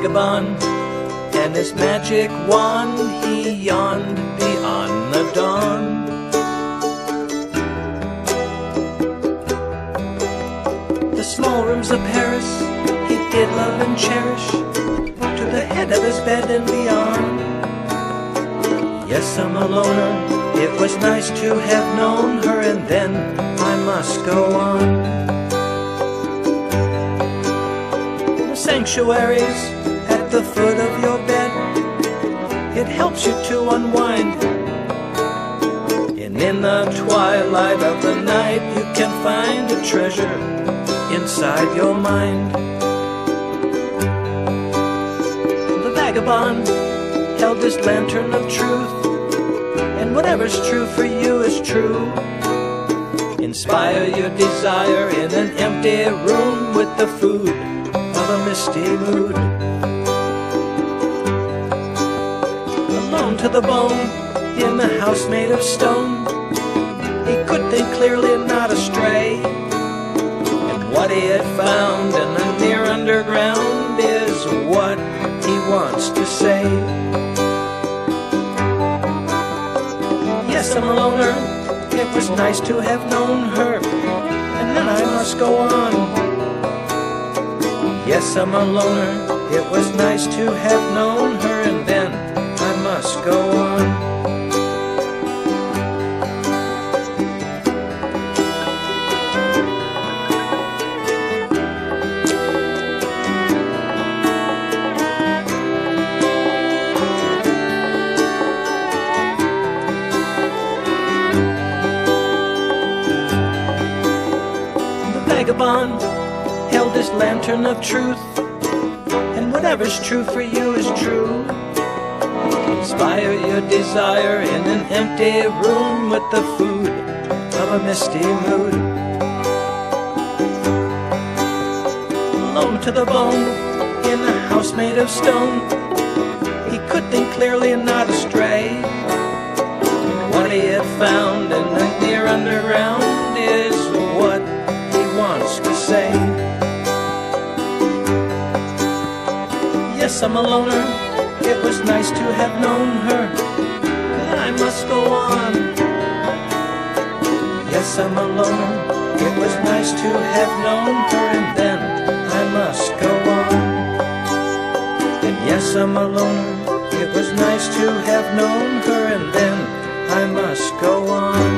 vagabond and his magic wand he yawned beyond the dawn. The small rooms of Paris he did love and cherish to the head of his bed and beyond. Yes, I'm a loner. It was nice to have known her, and then I must go on. Sanctuaries at the foot of your bed, it helps you to unwind. And in the twilight of the night, you can find a treasure inside your mind. The vagabond held his lantern of truth, and whatever's true for you is true. Inspire your desire in an empty room with the food a misty mood. Alone to the bone in a house made of stone, he could think clearly and not astray. And what he had found in the near underground is what he wants to say. Yes, I'm a loner. It was nice to have known her, and then I must go on. Yes, I'm a loner. It was nice to have known her, and then I must go on. The vagabond held his lantern of truth, and whatever's true for you is true. Inspire your desire in an empty room with the food of a misty mood. Alone to the bone in a house made of stone, he could think clearly and not astray. What he had found in the near underground is what he wants to say. Yes, I'm a loner. It was nice to have known her. But I must go on. Yes, I'm a loner. It was nice to have known her, and then I must go on. And yes, I'm a loner. It was nice to have known her, and then I must go on.